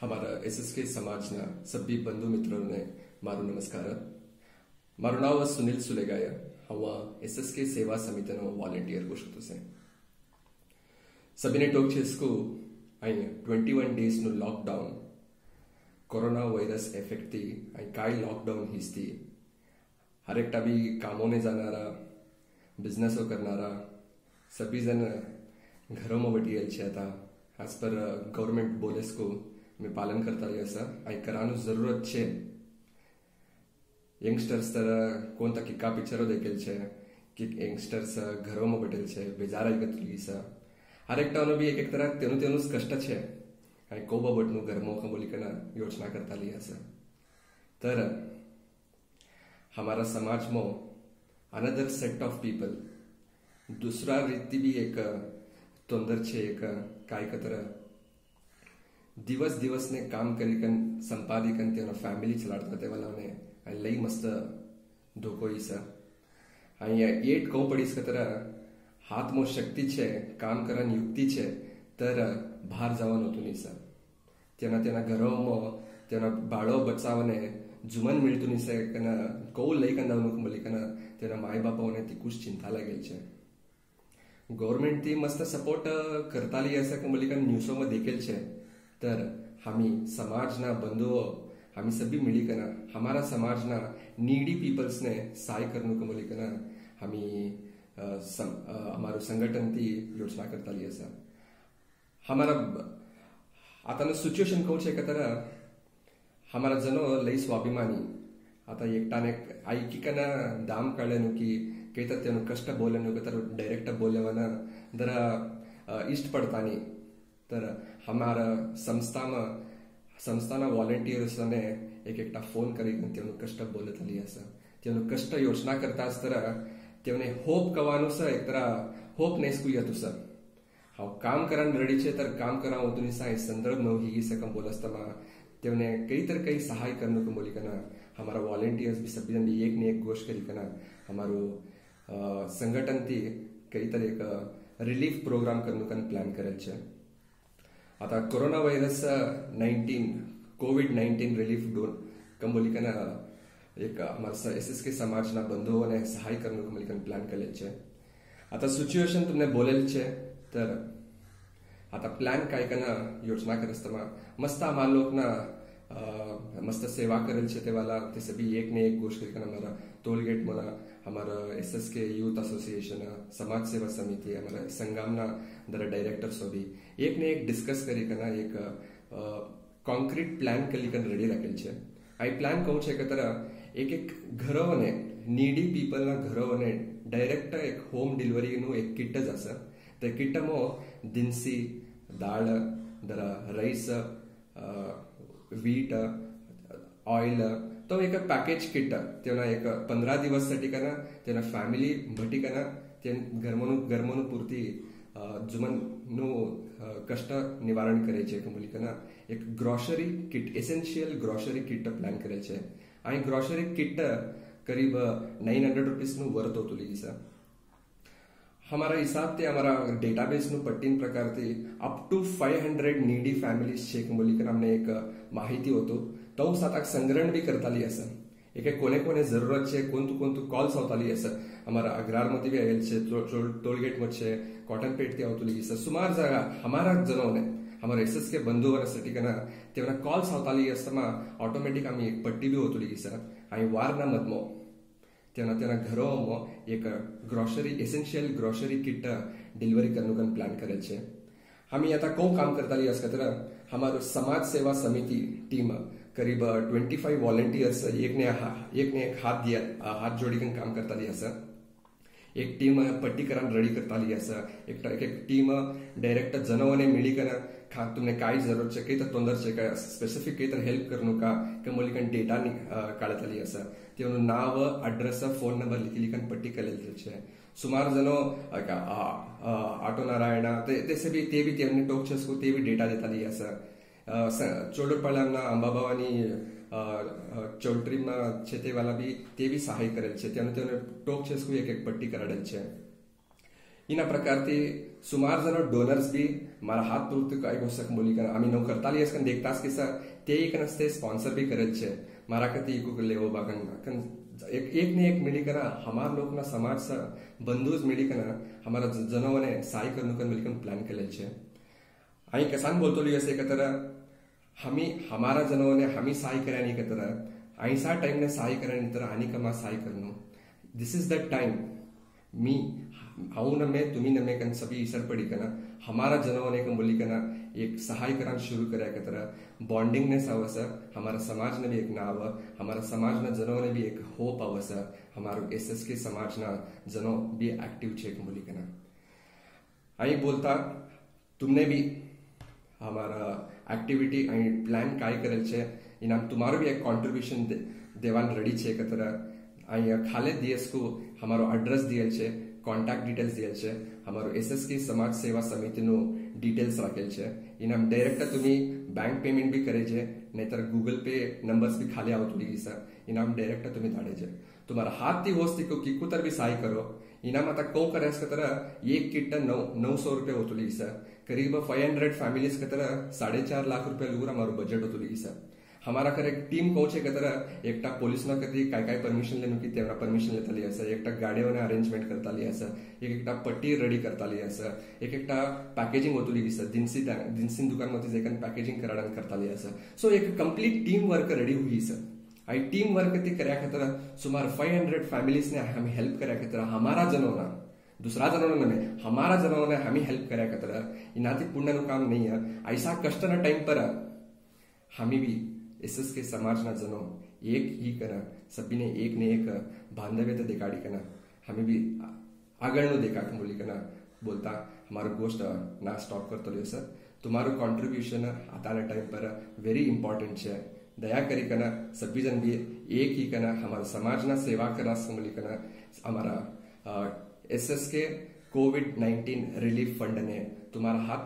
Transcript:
અમારા એસએસકે સમાજના સભ્ય બંધુ મિત્રોને મારું નમસ્કાર મારું નામ સુનિલ સુલેગાયા હું ఎస్ఎస్కే సేవా సమితిలో వాలంటీర్ కూర్చుంటుసే సబినే టోక్ చేసుకు ఆయన twenty one డేస్ను lockdown corona virus એફેક્ટથી અહીં કાંઈ લોકડાઉન હિસ્તી હરેકટા બી કામોને જાનારા બિઝનેસો કરનારા સભી જન ઘરોમાં વટીએલ છે હતા આજ પર ગવર્મેન્ટ બોલેસકો મેં પાલન કરતા રહ્યો સર અહીં કરવાનું જરૂરત છે યંગસ્ટર્સ કોણતા કિક્કા પિક્ચરો દેખેલ છે કે યંગસ્ટર્સ ઘરોમાં બેઠેલ છે બેજારા ગતલી છે હર એકટાનો બી એક એક તરફ તેનું તેનું જ કષ્ટ છે અને કોઈ બાબતનું ઘરમાં કબૂલીકના યોજના કરતા લીયા છે તર હમારા સમાજમાં અનધર સેટ ઓફ પીપલ દુસરા રીતથી બી એક તોંદર છે એક કાયકતર દિવસ દિવસને કામ કરી કન સંપાદી કન તેનો ફેમિલી ચલાડતા તે તેવાલાને લઈ મસ્ત ધોકો ઢોકોઈસ અહીંયા એટ કહું પડીશ કે તરા હાથમાં શક્તિ છે કામ કરવાની યુક્તિ છે તર બહાર જવાનું હતું નહીં સર તેના તેના ઘરોમાં તેના બાળો બચાવને જુમન મળતું નહીં છે કે કહું લઈ કંદા અનુક મળી કે તેના માય બાપાઓને તે તીકુશ ચિંતા લાગેલ છે ગવર્મેન્ટથી મસ્ત સપોર્ટ કરતા લઈ હશે કે મળી કે ન્યૂઝોમાં દેખેલ છે तर हामी समाजना बंधुओ हामी सभी मिलीकन हमारा समाजना नीडी पीपल्स ने सहाय करनु कमलिकन हामी सम, हमारो संगठन थी योजना करता लिया सा हमारा आता सिच्युएशन कहू शे कतर हमारा जनो लई स्वाभिमानी। आता एकटाने ऐकिकना दाम काढले की कहतात त्यानं कष्ट बोलले नुकतर डायरेक्ट बोलल्यावर जरा इष्ट पड़ता नहीं। तर हमारा संस्थामा संस्थाना वॉलंटियर्सने एक एकटा फोन કરી તેનું કષ્ટ બોલત આલી असं તેનું કષ્ટ યોજના કરતા असतर તેમને હોપ કવાનું સર એક તરા હોપ નેસ્કુ યતુ સર हांव काम करान रेडी छे तर काम करा वतुनी साय संदर्भ नो ही सकम बोलस्तमा तेवने कई तर कई सहाय करने को बोली कना हमारा वॉलंटियर्स भी सभी जन भी एक ने एक गोश करी कना हमारो संगठन थी कई तरह एक रिलीफ प्रोग्राम करने का प्लान करेल छे आता corona virus nineteen covid nineteen relief done कम बोली कना एक एस एस के समाजना बंधुओं ने सहाय करने को मिलकर प्लान करेल छे. आता सिच्युएशन तुमने बोलेल छे, तर आता प्लॅन काय का ना योजना करस्तमा मस्त आम्हाला लोक ना मस्त सेवा करेल छे ते वाला ते सभी एक ने एक गोष्ट करके हमारा टोल गेट मला हमारा S S K youth association समाज सेवा समिति हमारा संगमना दर डायरेक्टर सो भी एक ने एक डिस्कस करी कना एक कॉन्क्रीट प्लान कली कन रेडी राखेल छे आई प्लान कहू छे કે તરા એક એક ઘરોને નીડી પીપલના ઘરોને ડાયરેક્ટ એક હોમ ડિલિવરીનું એક કિટ જ असं ते किटमो दिनसी दाळ दर रईस वीट ऑइल तो एक पॅकेज किट त्यांना एक पंधरा दिवससाठी काना त्यांना फॅमिली भटी काना ते घरमनू घरमनू पुरती जुमन कष्ट निवारण करायचे एका मुलीकांना एक grocery kit essential grocery kit plan करायचे आणि ग्रॉशरी किट करीब नाईन हंड्रेड रुपीज नु वर्त होतो दिसा અમારા હિસાબથી અમારા ડેટાબેઝનું પટ્ટીન પ્રકારથી up to five hundred needy families છે એક બોલીકર અમને એક માહિતી હોતું તો હું સાતાક સંગ્રહણ બી કરતાલી હશે એટલે કોને કોને જરૂરત છે કોનતું કોનતું કોલ્સ આવતાલી હશે અમારા અગ્રારમાંથી બી આવેલ છે ટોલગેટમાં છે કોટન પેટથી આવતુલી હશે સુમાર જાગા અમારા જનોને અમારા એસએસકે બંધુ અને સટીકના તેમના કોલ્સ આવતાલી હશે ઓટોમેટિક આમ એક પટ્ટી બી હોતુલી હશે અહીં વારના મધમાં તેના તેના ઘરોમાં એક grocery essential grocery kit delivery કરવાનું પ્લાન કરેલ છે हम आता कौ काम करता लिया तर हमारो समाज सेवा समिति टीम करीब ट्वेंटी फाइव वॉलंटियर्स एक ने एक ने एक हाथ दिया हाथ जोड़ी काम करता लिया सर एक टीम पट्टी करा रेडी करता लिया सर एक एक टीम डायरेक्ट जनवने मिली कर खा तुमने काय जरूरचे काही तत्वांधारचे काय स्पेसिफिक काही तर हेल्प करू नका किंवा मुलिकान डेटा काढताली असा. ती म्हणून नाव अड्रेस फ़ोन नंबर लिखिली कान पट्टी केलेली सुमार जनो आटो नारायण, ते भी ते भी तेमने टोक चेसको ते भी डेटा देताली असा. चोडपाळ्यांना अंबाबावानी चौटरी में छेते वाला भी ते भी सहाय करेल छे. तेने तेने टोक चेसको एक एक पट्टी कराडेल छे. हिन प्रकारचे सुमार जन डोनर्स भी मला हाथ पुरतो काही गोष्ट मुली स्पॉन्सर बी करत मारा कती इको कर लेवो एक एक ने एक मिली करा। हमार लोग ना समाज सा बंधुज मिली हमारा जनों ने साई करनु कन मिलकर प्लान कर छे। आई किसान बोलते लियो से कतरा, हमी, हमारा जनों ने हमी साई करा नहीं कतरा। ऐसा टाइम ने सहाय करा नहीं तरह आनी कमा सहाय करनु। दिस इज़ द टाइम मी सभी ईसर पड़ी कना। हमारा जनोने कन बोली कना एक सहाय करान शुरू करे तरह बॉन्डिंग ने सावस हमारा समाज ने भी एक नाव हमारा समाज ने जनों ने भी एक होप आवस हमारो एसएस के समाज ना जनो भी एक्टिव छे बोली कना। आई बोलता तुमने भी हमारा एक्टिविटी आई प्लान काय करेल छे। इनाम तुम्हारो भी एक कंट्रीब्यूशन दे, देवान रेडी छे के तरह आई खाले दियस को हमारो एड्रेस दियल छे। Contact details દેલ S S S S K સમાજ સેવા સમિતિનું ડિટેલ્સ રાખેલ છે એને આમ ડાયરેક્ટ तुम्ही बँक पेमेंट भी करे नहीं नाहीतर गुगल पे नंबर्स भी खाली आवतली दिसा इनाम डायरेक्ट तुम्हें धाडे जे तुम्हाला हात ती होस्ती को किकू तर बी सहाय करो इनाम आता कौ कर असं एक किट नौ नौ सौ रुपये होतली दिसा करीब फाइव हंड्रेड फॅमिलीज का तर साडेचार लाख रुपये लूर हमारू बजेट होतली सर। हमारा कर एक टीम कोच है एकटा पुलिस ना कदी काय काय परमिशन लेनु की तेवरा परमिशन लेता लिया सर एकटा गाड़ियों ने अरेंजमेंट करता लिया सर एक एकटा पट्टी रेडी करता लिया सर एक एकटा पैकेजिंग होतो लिया सर दिनसी दिनसी दुकान मती जेकन पैकेजिंग कराडान करता लिया सर सो एक कंप्लीट टीम वर्क रेडी हुई सर आई टीम वर्क ती करा खातर सुमार 500 फैमिलीज ने हम हेल्प करा खातर हमारा जनोना दूसरा जनों ने हमारा जनों ने हमें हेल्प करा खातर इनाती पुण्य काम नहीं है। ऐसा कष्ट ना टाइम पर हमें भी एस के समाजना जनो एक ही करा सभी ने एक ने एक बांधव्य तो देखाड़ी कना हमें भी आगळ नो देखा बोली कना बोलता, हमारो गोष्ट ना स्टॉप करतो लियो सर तुम्हारो कॉन्ट्रीब्यूशन आताना टाइम पर वेरी इंपॉर्टेंट है दया करी कना सभी जन भी एक ही कना हमारा समाज ना सेवा करा बोली कना हमारा S S K covid nineteen relief fund ने तुम्हारा हाथ